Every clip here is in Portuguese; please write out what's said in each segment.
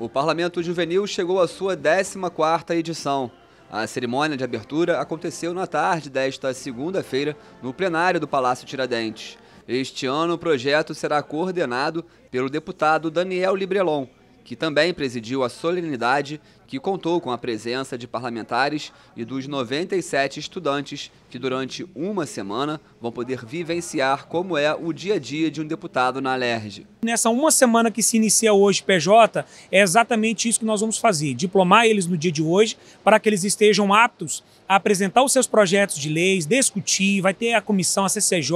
O Parlamento Juvenil chegou à sua 14ª edição. A cerimônia de abertura aconteceu na tarde desta segunda-feira no plenário do Palácio Tiradentes. Este ano o projeto será coordenado pelo deputado Daniel Librelon, que também presidiu a solenidade que contou com a presença de parlamentares e dos 97 estudantes que durante uma semana vão poder vivenciar como é o dia a dia de um deputado na Alerj. Nessa uma semana que se inicia hoje PJ, é exatamente isso que nós vamos fazer, diplomar eles no dia de hoje para que eles estejam aptos a apresentar os seus projetos de leis, discutir, vai ter a comissão, a CCJ,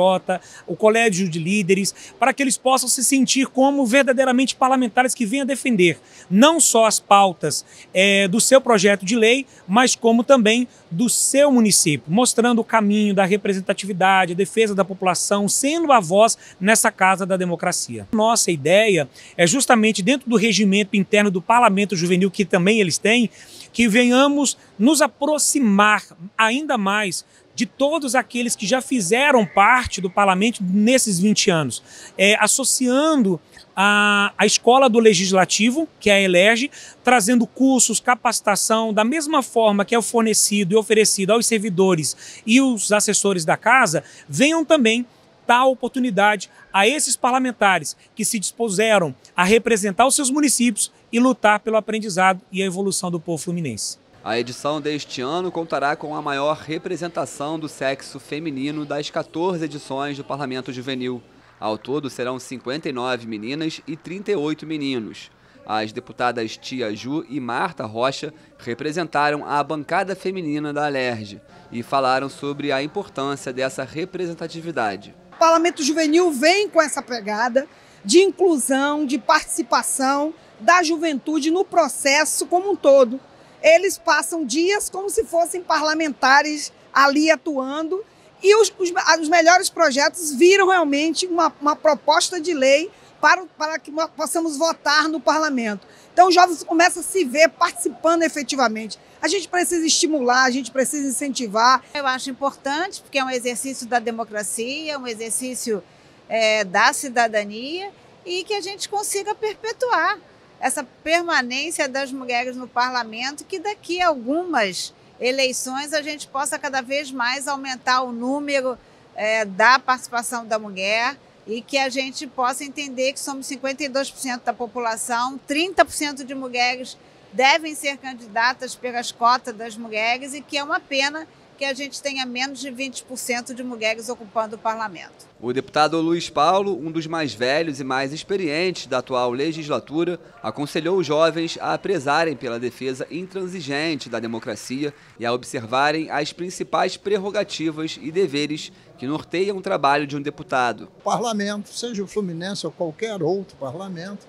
o colégio de líderes, para que eles possam se sentir como verdadeiramente parlamentares que venham defender não só as pautas é, do seu projeto de lei, mas como também do seu município, mostrando o caminho da representatividade, a defesa da população, sendo a voz nessa casa da democracia. Nossa ideia é justamente dentro do regimento interno do Parlamento Juvenil, que também eles têm, que venhamos nos aproximar ainda mais de todos aqueles que já fizeram parte do parlamento nesses 20 anos, é, associando a, a escola do legislativo, que é a elege, trazendo cursos, capacitação, da mesma forma que é fornecido e oferecido aos servidores e os assessores da casa, venham também dar oportunidade a esses parlamentares que se dispuseram a representar os seus municípios e lutar pelo aprendizado e a evolução do povo fluminense. A edição deste ano contará com a maior representação do sexo feminino das 14 edições do Parlamento Juvenil. Ao todo serão 59 meninas e 38 meninos. As deputadas Tia Ju e Marta Rocha representaram a bancada feminina da Alerj e falaram sobre a importância dessa representatividade. O Parlamento Juvenil vem com essa pegada de inclusão, de participação da juventude no processo como um todo eles passam dias como se fossem parlamentares ali atuando e os, os, os melhores projetos viram realmente uma, uma proposta de lei para, para que possamos votar no parlamento. Então, os jovens começam a se ver participando efetivamente. A gente precisa estimular, a gente precisa incentivar. Eu acho importante, porque é um exercício da democracia, um exercício é, da cidadania e que a gente consiga perpetuar essa permanência das mulheres no parlamento, que daqui a algumas eleições a gente possa cada vez mais aumentar o número é, da participação da mulher e que a gente possa entender que somos 52% da população, 30% de mulheres devem ser candidatas pelas cotas das mulheres e que é uma pena que a gente tenha menos de 20% de mulheres ocupando o parlamento. O deputado Luiz Paulo, um dos mais velhos e mais experientes da atual legislatura, aconselhou os jovens a prezarem pela defesa intransigente da democracia e a observarem as principais prerrogativas e deveres que norteiam o trabalho de um deputado. O parlamento, seja o Fluminense ou qualquer outro parlamento,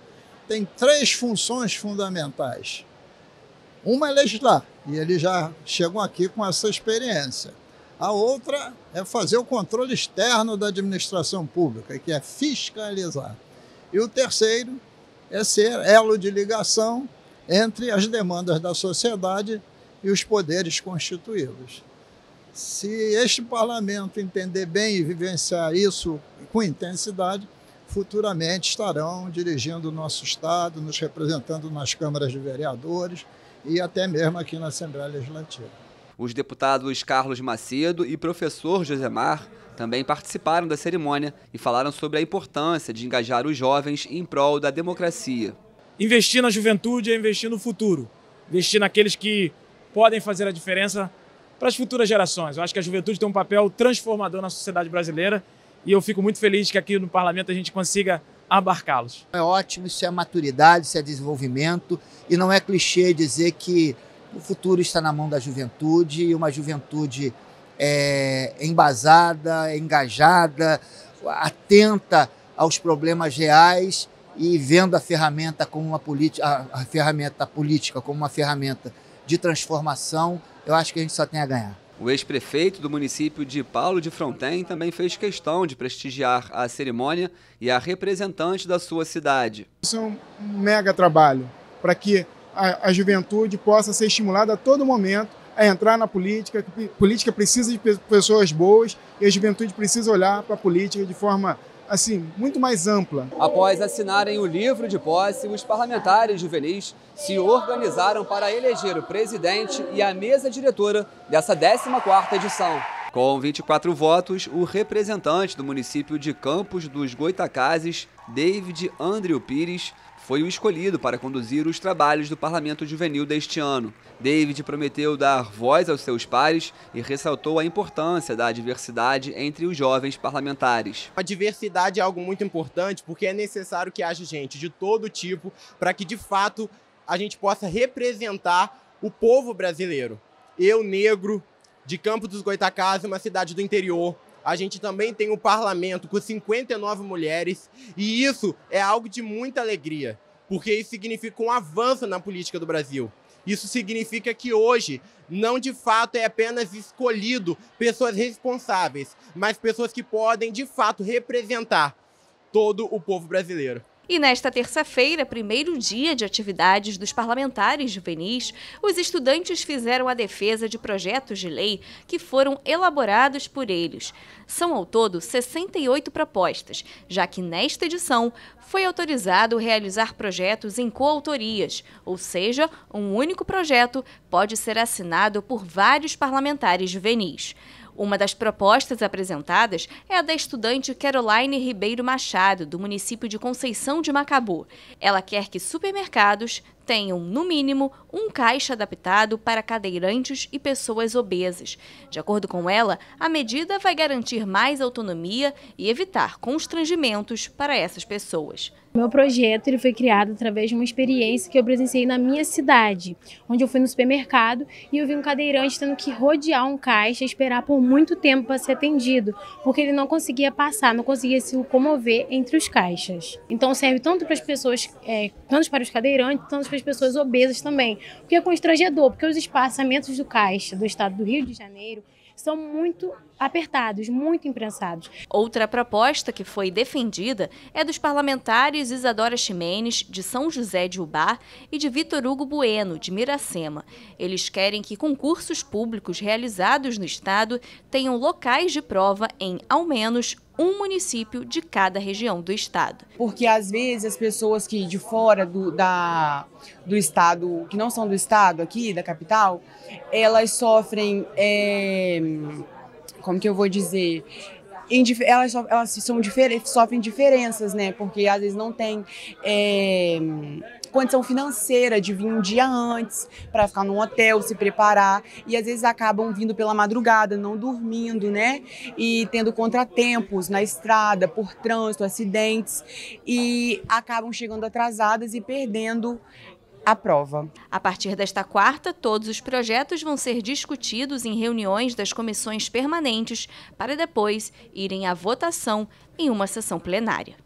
tem três funções fundamentais uma é legislar, e eles já chegam aqui com essa experiência. A outra é fazer o controle externo da administração pública, que é fiscalizar. E o terceiro é ser elo de ligação entre as demandas da sociedade e os poderes constituídos. Se este parlamento entender bem e vivenciar isso com intensidade, futuramente estarão dirigindo o nosso Estado, nos representando nas câmaras de vereadores e até mesmo aqui na Assembleia Legislativa. Os deputados Carlos Macedo e professor Josemar também participaram da cerimônia e falaram sobre a importância de engajar os jovens em prol da democracia. Investir na juventude é investir no futuro, investir naqueles que podem fazer a diferença para as futuras gerações. Eu acho que a juventude tem um papel transformador na sociedade brasileira e eu fico muito feliz que aqui no parlamento a gente consiga abarcá-los. É ótimo, isso é maturidade, isso é desenvolvimento e não é clichê dizer que o futuro está na mão da juventude e uma juventude é, embasada, engajada, atenta aos problemas reais e vendo a ferramenta como uma política, a ferramenta política como uma ferramenta de transformação, eu acho que a gente só tem a ganhar. O ex-prefeito do município de Paulo de Fronten também fez questão de prestigiar a cerimônia e a representante da sua cidade. Isso é um mega trabalho para que a, a, juventude possa ser estimulada a todo momento a entrar na política. A política precisa de pessoas boas e a juventude precisa olhar para a política de forma assim, muito mais ampla. Após assinarem o livro de posse, os parlamentares juvenis se organizaram para eleger o presidente e a mesa diretora dessa 14ª edição. Com 24 votos, o representante do município de Campos dos Goitacazes, David Andrew Pires, foi o escolhido para conduzir os trabalhos do Parlamento Juvenil deste ano. David prometeu dar voz aos seus pares e ressaltou a importância da diversidade entre os jovens parlamentares. A diversidade é algo muito importante porque é necessário que haja gente de todo tipo para que, de fato, a gente possa representar o povo brasileiro. Eu, negro, de Campos dos Goitacazes, uma cidade do interior, a gente também tem um parlamento com 59 mulheres, e isso é algo de muita alegria, porque isso significa um avanço na política do Brasil. Isso significa que hoje não de fato é apenas escolhido pessoas responsáveis, mas pessoas que podem de fato representar todo o povo brasileiro. E nesta terça-feira, primeiro dia de atividades dos parlamentares juvenis, os estudantes fizeram a defesa de projetos de lei que foram elaborados por eles. São ao todo 68 propostas, já que nesta edição foi autorizado realizar projetos em coautorias, ou seja, um único projeto pode ser assinado por vários parlamentares juvenis. Uma das propostas apresentadas é a da estudante Caroline Ribeiro Machado, do município de Conceição de Macabu. Ela quer que supermercados tenham, no mínimo, um caixa adaptado para cadeirantes e pessoas obesas. De acordo com ela, a medida vai garantir mais autonomia e evitar constrangimentos para essas pessoas. Meu projeto ele foi criado através de uma experiência que eu presenciei na minha cidade, onde eu fui no supermercado e eu vi um cadeirante tendo que rodear um caixa e esperar por muito tempo para ser atendido, porque ele não conseguia passar, não conseguia se locomover entre os caixas. Então serve tanto para as pessoas, é, tanto para os cadeirantes, tanto para as pessoas obesas também, porque é constrangedor, porque os espaçamentos do caixa do estado do Rio de Janeiro são muito apertados, muito imprensados. Outra proposta que foi defendida é dos parlamentares Isadora Ximenes, de São José de Ubá, e de Vitor Hugo Bueno, de Miracema. Eles querem que concursos públicos realizados no Estado tenham locais de prova em, ao menos, um município de cada região do estado. Porque às vezes as pessoas que de fora do, da, do estado, que não são do estado aqui, da capital, elas sofrem, é, como que eu vou dizer, elas, elas são difer sofrem diferenças, né? Porque às vezes não tem é, condição financeira de vir um dia antes para ficar num hotel, se preparar e às vezes acabam vindo pela madrugada, não dormindo, né? E tendo contratempos na estrada, por trânsito, acidentes e acabam chegando atrasadas e perdendo a prova. A partir desta quarta, todos os projetos vão ser discutidos em reuniões das comissões permanentes para depois irem à votação em uma sessão plenária.